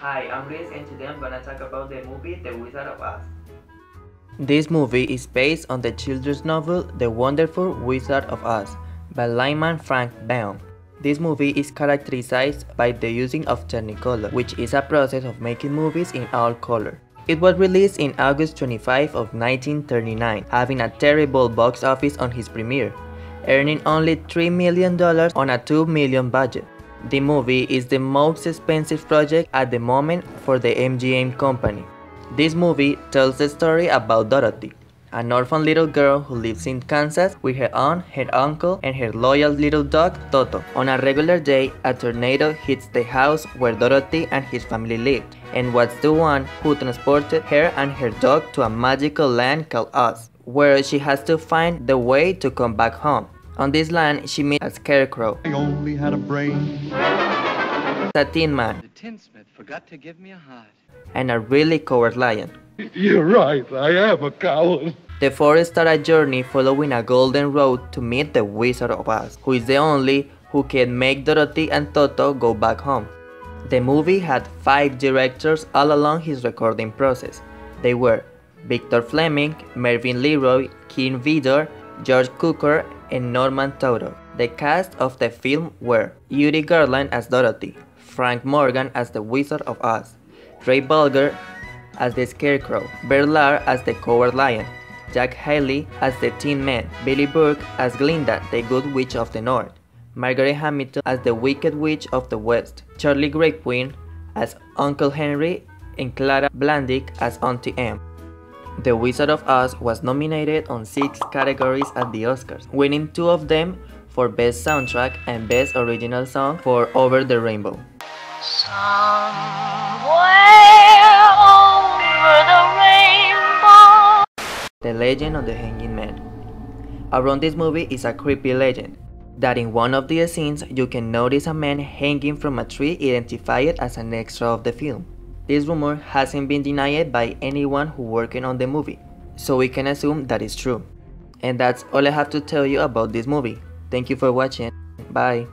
Hi, I'm Luis and today I'm gonna talk about the movie The Wizard of Oz. This movie is based on the children's novel The Wonderful Wizard of Oz by Lyman Frank Baum. This movie is characterized by the using of Technicolor, which is a process of making movies in all color. It was released in August 25 of 1939, having a terrible box office on his premiere, earning only $3 million on a 2 million budget. The movie is the most expensive project at the moment for the MGM company. This movie tells the story about Dorothy, an orphan little girl who lives in Kansas with her aunt, her uncle, and her loyal little dog Toto. On a regular day, a tornado hits the house where Dorothy and his family lived, and was the one who transported her and her dog to a magical land called Oz, where she has to find the way to come back home. On this land, she meets a scarecrow, I only had a brain. a tin man, The tinsmith forgot to give me a heart. and a really coward lion. You're right, I am a coward. The four start a journey following a golden road to meet the Wizard of Oz, who is the only who can make Dorothy and Toto go back home. The movie had five directors all along his recording process. They were Victor Fleming, Mervyn Leroy, King Vidor, George Cukor, and Norman Taurog. The cast of the film were Judy Garland as Dorothy, Frank Morgan as the Wizard of Oz, Ray Bolger as the Scarecrow, Bert Lahr as the Coward Lion, Jack Haley as the Tin Man, Billie Burke as Glinda, the Good Witch of the North, Margaret Hamilton as the Wicked Witch of the West, Charley Grapewin as Uncle Henry, and Clara Blandick as Auntie Em. The Wizard of Oz was nominated on six categories at the Oscars, winning two of them for Best Soundtrack and Best Original Song for Over the Rainbow. Over the rainbow. The Legend of the Hanging Man. Around this movie is a creepy legend that in one of the scenes you can notice a man hanging from a tree identified as an extra of the film. This rumor hasn't been denied by anyone who working on the movie, so we can assume that it's true. And that's all I have to tell you about this movie. Thank you for watching. Bye.